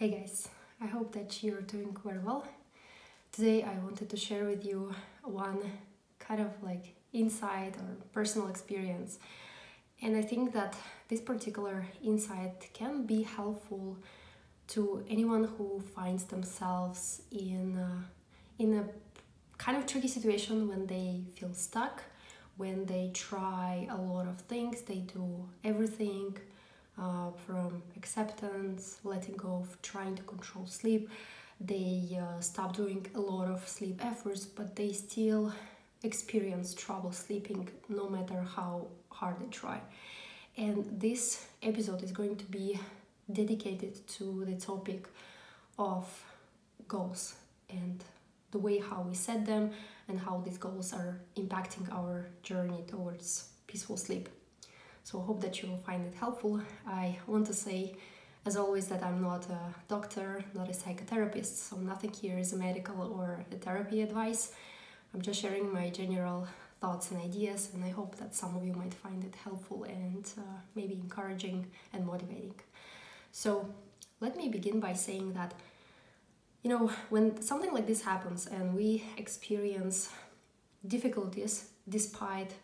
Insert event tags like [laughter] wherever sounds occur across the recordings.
Hey guys, I hope that you're doing very well. Today I wanted to share with you one kind of like insight or personal experience. And I think that this particular insight can be helpful to anyone who finds themselves in a, in a kind of tricky situation when they feel stuck, when they try a lot of things, they do everything uh, from acceptance, letting go of trying to control sleep. They uh, stop doing a lot of sleep efforts, but they still experience trouble sleeping no matter how hard they try. And this episode is going to be dedicated to the topic of goals and the way how we set them and how these goals are impacting our journey towards peaceful sleep. So I hope that you will find it helpful. I want to say, as always, that I'm not a doctor, not a psychotherapist, so nothing here is a medical or a therapy advice. I'm just sharing my general thoughts and ideas, and I hope that some of you might find it helpful and uh, maybe encouraging and motivating. So, let me begin by saying that, you know, when something like this happens and we experience difficulties despite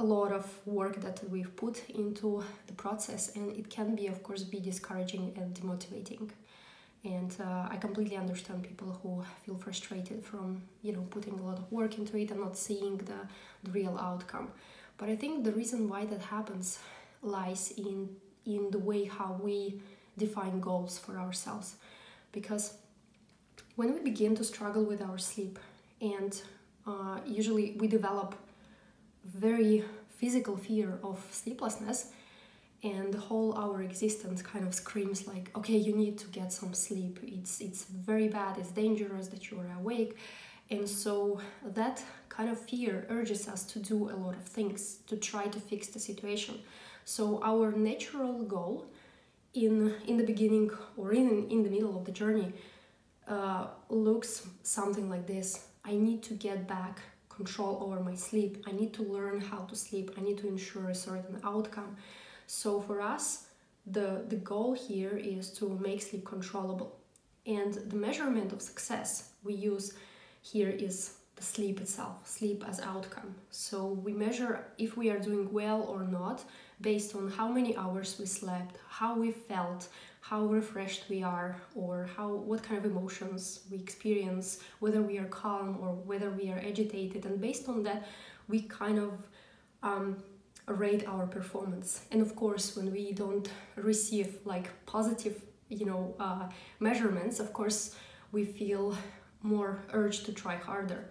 a lot of work that we've put into the process and it can be of course be discouraging and demotivating. And uh, i completely understand people who feel frustrated from you know putting a lot of work into it and not seeing the, the real outcome. But i think the reason why that happens lies in in the way how we define goals for ourselves. Because when we begin to struggle with our sleep and uh, usually we develop very physical fear of sleeplessness and the whole our existence kind of screams like okay you need to get some sleep. It's it's very bad. It's dangerous that you are awake. And so that kind of fear urges us to do a lot of things to try to fix the situation. So our natural goal in in the beginning or in in the middle of the journey uh, looks something like this. I need to get back control over my sleep. I need to learn how to sleep. I need to ensure a certain outcome. So for us, the, the goal here is to make sleep controllable. And the measurement of success we use here is the sleep itself, sleep as outcome. So we measure if we are doing well or not based on how many hours we slept, how we felt, how refreshed we are or how what kind of emotions we experience whether we are calm or whether we are agitated. And based on that we kind of um, rate our performance. And of course when we don't receive like positive you know uh, measurements of course we feel more urge to try harder.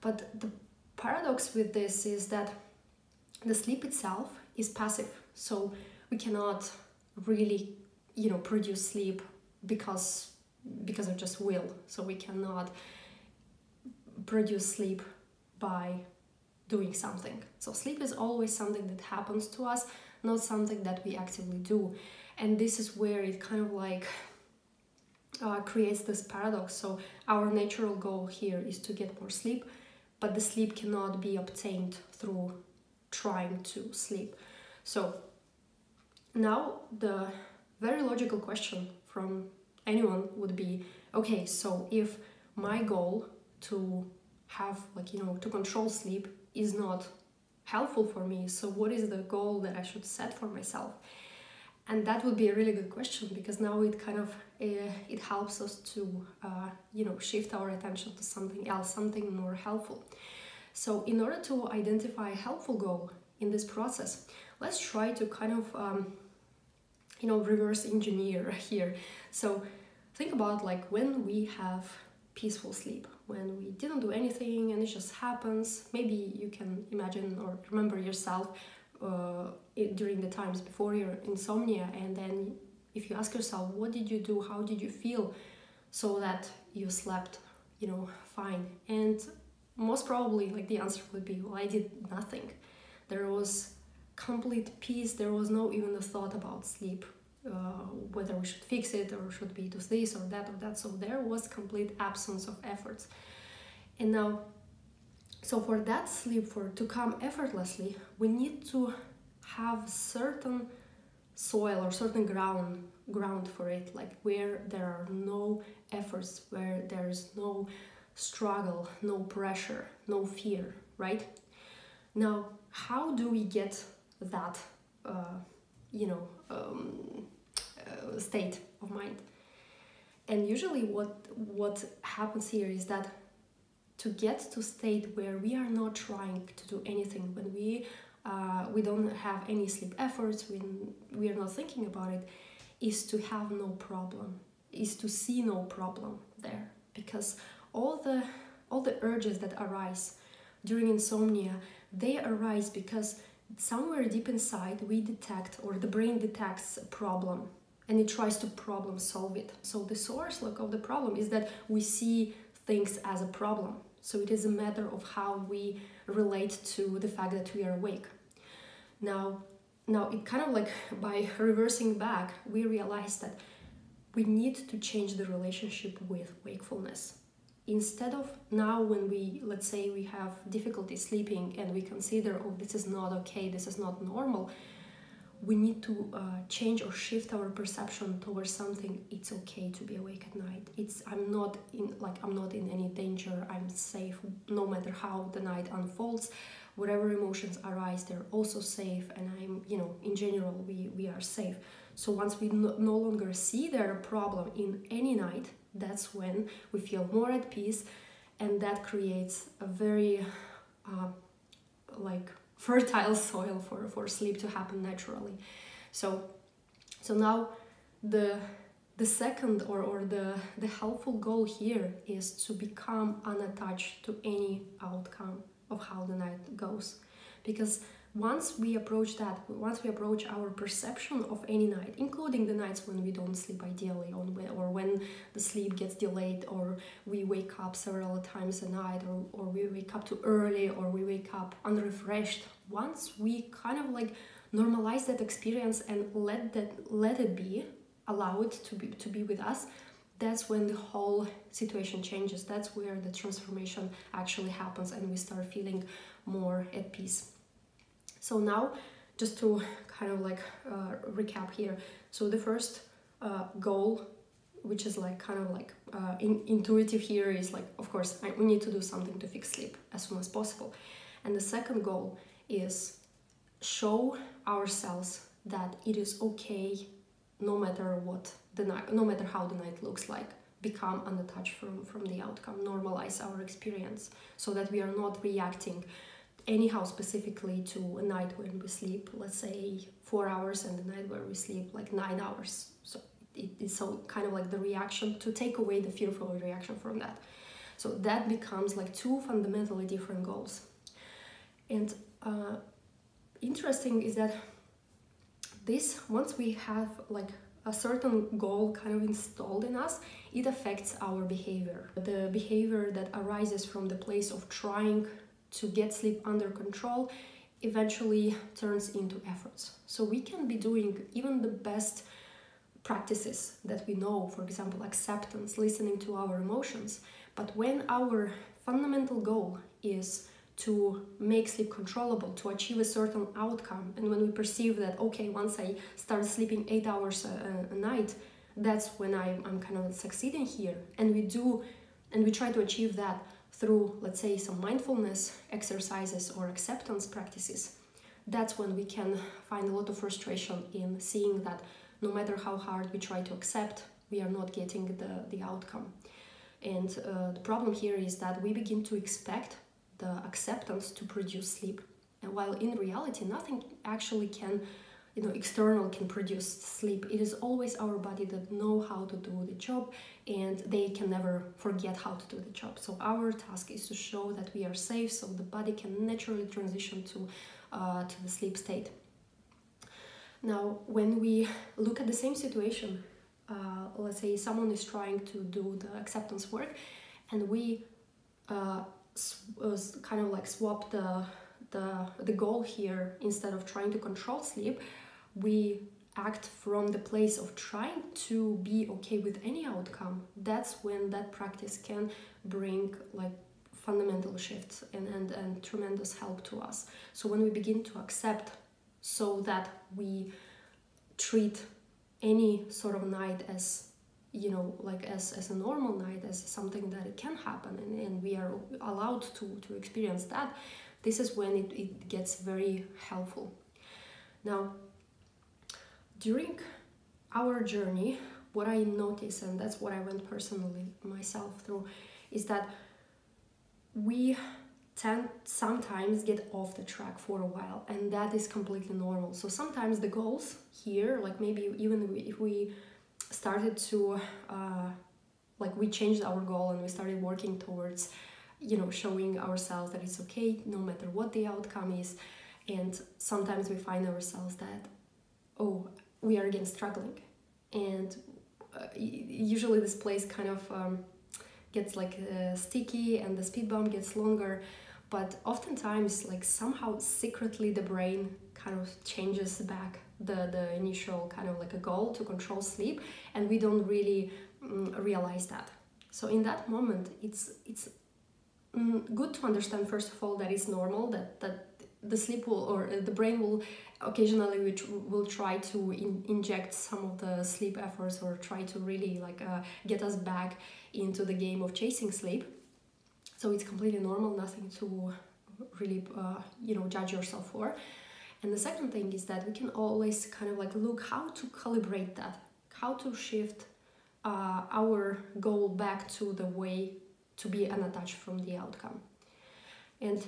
But the paradox with this is that the sleep itself is passive. So we cannot really you know produce sleep because because of just will. So we cannot produce sleep by doing something. So sleep is always something that happens to us not something that we actively do. And this is where it kind of like uh, creates this paradox. So our natural goal here is to get more sleep but the sleep cannot be obtained through trying to sleep. So now the very logical question from anyone would be okay so if my goal to have like you know to control sleep is not helpful for me so what is the goal that i should set for myself? And that would be a really good question because now it kind of uh, it helps us to uh, you know shift our attention to something else something more helpful so in order to identify a helpful goal in this process let's try to kind of um, you know reverse engineer [laughs] here. So think about like when we have peaceful sleep when we didn't do anything and it just happens. Maybe you can imagine or remember yourself uh, it, during the times before your insomnia and then if you ask yourself what did you do? How did you feel? So that you slept you know fine. And most probably like the answer would be well i did nothing there was complete peace. There was no even a thought about sleep, uh, whether we should fix it or should be do this or that or that. So there was complete absence of efforts. And now, so for that sleep for to come effortlessly, we need to have certain soil or certain ground ground for it like where there are no efforts where there's no struggle no pressure no fear right? Now how do we get that uh, you know um, uh, state of mind? And usually what what happens here is that to get to state where we are not trying to do anything when we uh, we don't have any sleep efforts when we are not thinking about it is to have no problem is to see no problem there. Because all the all the urges that arise during insomnia they arise because somewhere deep inside we detect or the brain detects a problem and it tries to problem solve it. So the source look of the problem is that we see things as a problem. So it is a matter of how we relate to the fact that we are awake. Now now it kind of like by reversing back we realize that we need to change the relationship with wakefulness instead of now when we let's say we have difficulty sleeping and we consider oh this is not okay this is not normal we need to uh, change or shift our perception towards something it's okay to be awake at night. It's i'm not in like i'm not in any danger i'm safe no matter how the night unfolds whatever emotions arise they're also safe and i'm you know in general we we are safe. So once we no, no longer see there a problem in any night that's when we feel more at peace and that creates a very uh, like fertile [laughs] soil for, for sleep to happen naturally. So so now the the second or, or the, the helpful goal here is to become unattached to any outcome of how the night goes. Because once we approach that once we approach our perception of any night including the nights when we don't sleep ideally or when the sleep gets delayed or we wake up several times a night or, or we wake up too early or we wake up unrefreshed once we kind of like normalize that experience and let that let it be allow it to be to be with us that's when the whole situation changes. That's where the transformation actually happens and we start feeling more at peace so now, just to kind of like uh, recap here. So the first uh, goal, which is like kind of like uh, in, intuitive here, is like, of course, I, we need to do something to fix sleep as soon as possible. And the second goal is show ourselves that it is okay no matter what the night, no matter how the night looks like become unattached from from the outcome normalize our experience so that we are not reacting anyhow specifically to a night when we sleep let's say four hours and the night where we sleep like nine hours. So it is so kind of like the reaction to take away the fearful reaction from that. So that becomes like two fundamentally different goals. And uh, interesting is that this once we have like a certain goal kind of installed in us it affects our behavior. The behavior that arises from the place of trying to get sleep under control eventually turns into efforts. So we can be doing even the best practices that we know, for example, acceptance, listening to our emotions. But when our fundamental goal is to make sleep controllable, to achieve a certain outcome, and when we perceive that, okay, once I start sleeping eight hours a, a night, that's when I, I'm kind of succeeding here. And we do, and we try to achieve that through, let's say, some mindfulness exercises or acceptance practices, that's when we can find a lot of frustration in seeing that no matter how hard we try to accept, we are not getting the, the outcome. And uh, the problem here is that we begin to expect the acceptance to produce sleep. And while in reality, nothing actually can you know external can produce sleep. It is always our body that know how to do the job and they can never forget how to do the job. So our task is to show that we are safe so the body can naturally transition to uh, to the sleep state. Now when we look at the same situation uh, let's say someone is trying to do the acceptance work and we uh, uh kind of like swap the the, the goal here instead of trying to control sleep we act from the place of trying to be okay with any outcome that's when that practice can bring like fundamental shifts and, and, and tremendous help to us. So when we begin to accept so that we treat any sort of night as you know like as, as a normal night as something that it can happen and, and we are allowed to to experience that this is when it, it gets very helpful. Now during our journey what i notice and that's what i went personally myself through is that we tend sometimes get off the track for a while and that is completely normal. So sometimes the goals here like maybe even if we started to uh, like we changed our goal and we started working towards you know showing ourselves that it's okay no matter what the outcome is and sometimes we find ourselves that oh we are again struggling. And uh, usually this place kind of um, gets like uh, sticky and the speed bump gets longer but oftentimes like somehow secretly the brain kind of changes back the the initial kind of like a goal to control sleep and we don't really um, realize that. So in that moment it's it's um, good to understand first of all that it's normal that that the sleep will or uh, the brain will occasionally which will try to in, inject some of the sleep efforts or try to really like uh, get us back into the game of chasing sleep. So it's completely normal nothing to really uh, you know judge yourself for. And the second thing is that we can always kind of like look how to calibrate that how to shift uh, our goal back to the way to be unattached from the outcome. And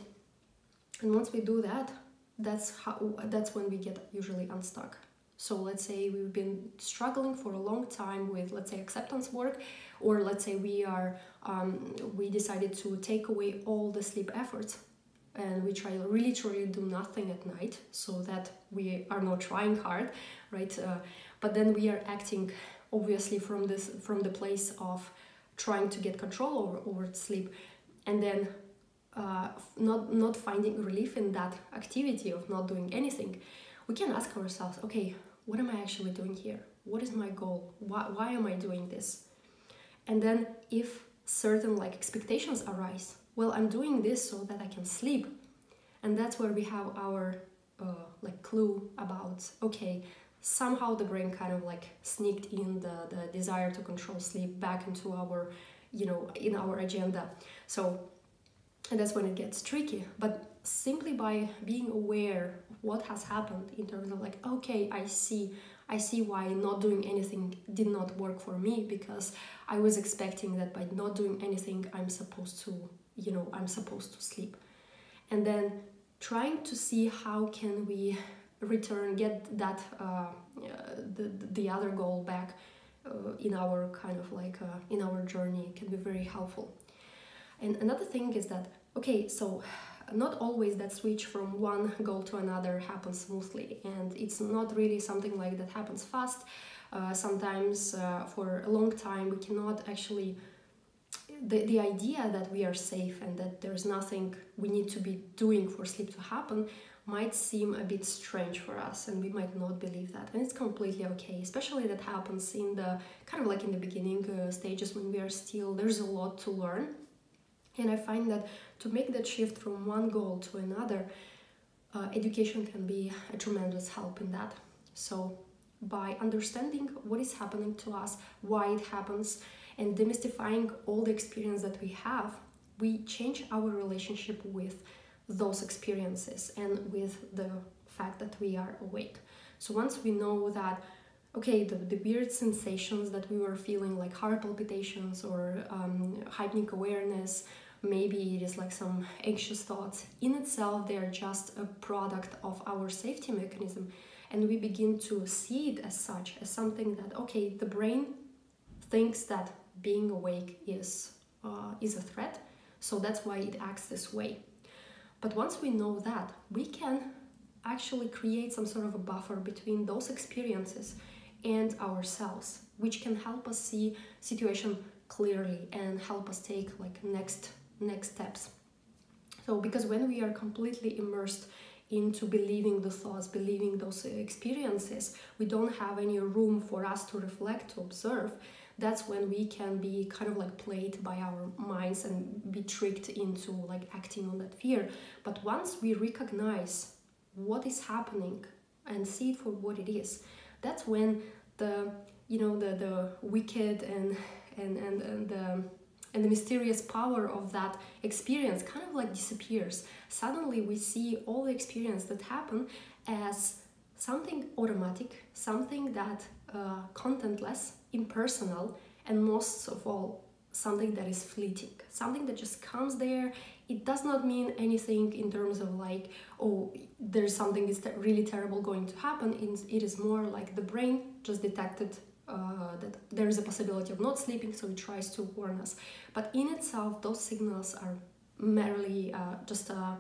and once we do that that's how that's when we get usually unstuck. So let's say we've been struggling for a long time with let's say acceptance work or let's say we are um, we decided to take away all the sleep efforts and we try really truly do nothing at night so that we are not trying hard right? Uh, but then we are acting obviously from this from the place of trying to get control over, over sleep. And then uh, not not finding relief in that activity of not doing anything we can ask ourselves okay what am i actually doing here? What is my goal? Why, why am i doing this? And then if certain like expectations arise well i'm doing this so that i can sleep. And that's where we have our uh, like clue about okay somehow the brain kind of like sneaked in the, the desire to control sleep back into our you know in our agenda. So and that's when it gets tricky. But simply by being aware of what has happened in terms of like okay i see i see why not doing anything did not work for me because i was expecting that by not doing anything i'm supposed to you know i'm supposed to sleep. And then trying to see how can we return get that uh, the, the other goal back uh, in our kind of like uh, in our journey can be very helpful. And another thing is that okay so not always that switch from one goal to another happens smoothly and it's not really something like that happens fast. Uh, sometimes uh, for a long time we cannot actually the, the idea that we are safe and that there's nothing we need to be doing for sleep to happen might seem a bit strange for us and we might not believe that. And it's completely okay especially that happens in the kind of like in the beginning uh, stages when we are still there's a lot to learn. And i find that to make that shift from one goal to another uh, education can be a tremendous help in that. So by understanding what is happening to us why it happens and demystifying all the experience that we have we change our relationship with those experiences and with the fact that we are awake. So once we know that okay the, the weird sensations that we were feeling like heart palpitations or um, awareness maybe it is like some anxious thoughts. In itself they are just a product of our safety mechanism and we begin to see it as such as something that okay the brain thinks that being awake is uh, is a threat so that's why it acts this way. But once we know that we can actually create some sort of a buffer between those experiences and ourselves which can help us see situation clearly and help us take like next next steps. So because when we are completely immersed into believing the thoughts believing those uh, experiences we don't have any room for us to reflect to observe that's when we can be kind of like played by our minds and be tricked into like acting on that fear. But once we recognize what is happening and see it for what it is that's when the you know the the wicked and and and, and the and the mysterious power of that experience kind of like disappears. Suddenly we see all the experience that happen as something automatic something that uh, contentless impersonal and most of all something that is fleeting. Something that just comes there. It does not mean anything in terms of like oh there's something is really terrible going to happen. It is more like the brain just detected uh, that there is a possibility of not sleeping so it tries to warn us. But in itself those signals are merely uh, just a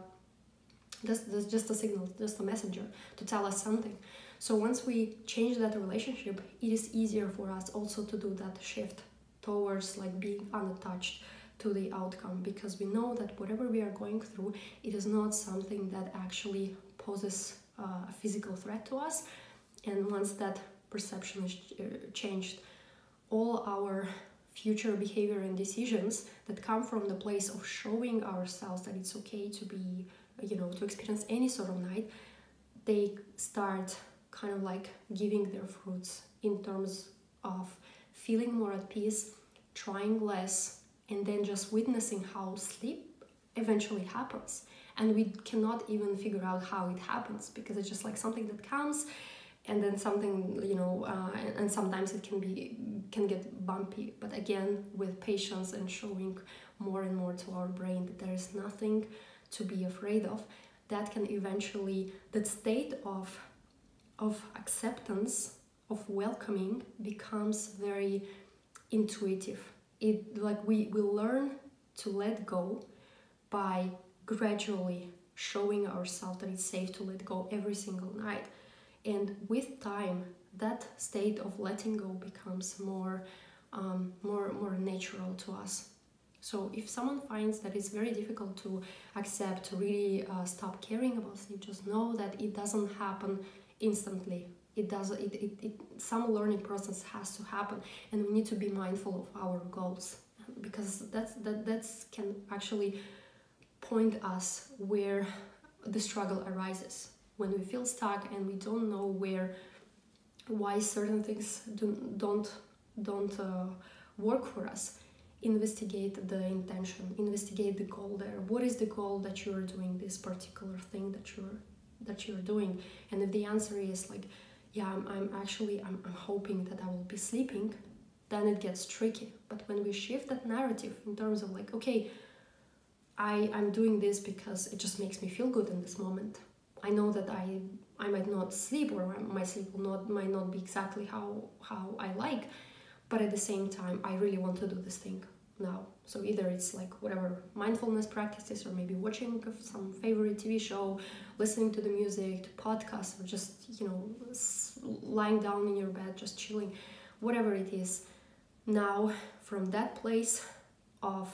just, just a signal just a messenger to tell us something. So once we change that relationship it is easier for us also to do that shift towards like being unattached to the outcome. Because we know that whatever we are going through it is not something that actually poses uh, a physical threat to us. And once that perception uh, changed. All our future behavior and decisions that come from the place of showing ourselves that it's okay to be you know to experience any sort of night they start kind of like giving their fruits in terms of feeling more at peace trying less and then just witnessing how sleep eventually happens. And we cannot even figure out how it happens because it's just like something that comes and then something you know uh, and, and, sometimes it can be can get bumpy. But again with patience and showing more and more to our brain that there is nothing to be afraid of that can eventually that state of of acceptance of welcoming becomes very intuitive. It like we we learn to let go by gradually showing ourselves that it's safe to let go every single night and with time that state of letting go becomes more um, more more natural to us. So if someone finds that it's very difficult to accept to really uh, stop caring about sleep just know that it doesn't happen instantly. It does it, it, it some learning process has to happen and we need to be mindful of our goals. Because that's that that's can actually point us where the struggle arises when we feel stuck and we don't know where why certain things do, don't don't uh, work for us investigate the intention investigate the goal there. What is the goal that you're doing this particular thing that you're that you're doing? And if the answer is like yeah i'm, I'm actually I'm, I'm hoping that i will be sleeping then it gets tricky. But when we shift that narrative in terms of like okay I, I'm doing this because it just makes me feel good in this moment. I know that I I might not sleep or my sleep will not might not be exactly how how I like, but at the same time I really want to do this thing now. So either it's like whatever mindfulness practices or maybe watching some favorite TV show, listening to the music, to podcasts, or just you know lying down in your bed just chilling, whatever it is. Now from that place of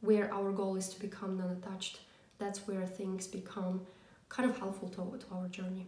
where our goal is to become non-attached, that's where things become kind of helpful to, to our journey.